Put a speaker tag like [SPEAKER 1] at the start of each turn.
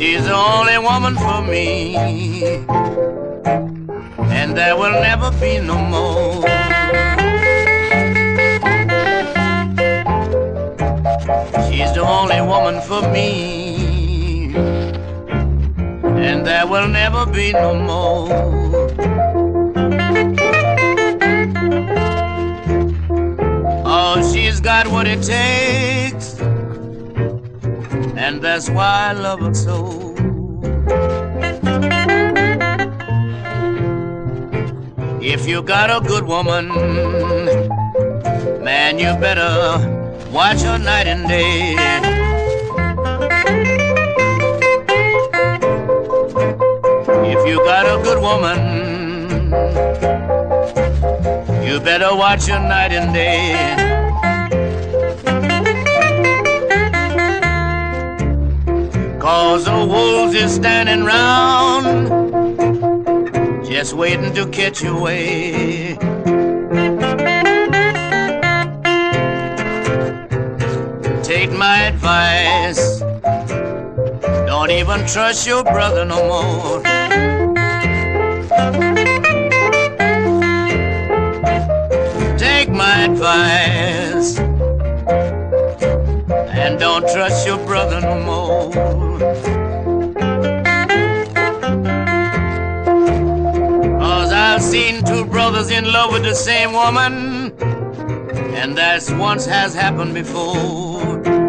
[SPEAKER 1] She's the only woman for me, and there will never be no more. She's the only woman for me, and there will never be no more. Oh, she's got what it takes, and that's why I love her so. If you got a good woman, man, you better watch her night and day. If you got a good woman, you better watch her night and day. Cause the wolves is standing round, just waiting to catch you away. Take my advice. Don't even trust your brother no more. Take my advice. And don't trust your brother no more. Seen two brothers in love with the same woman and that's once has happened before.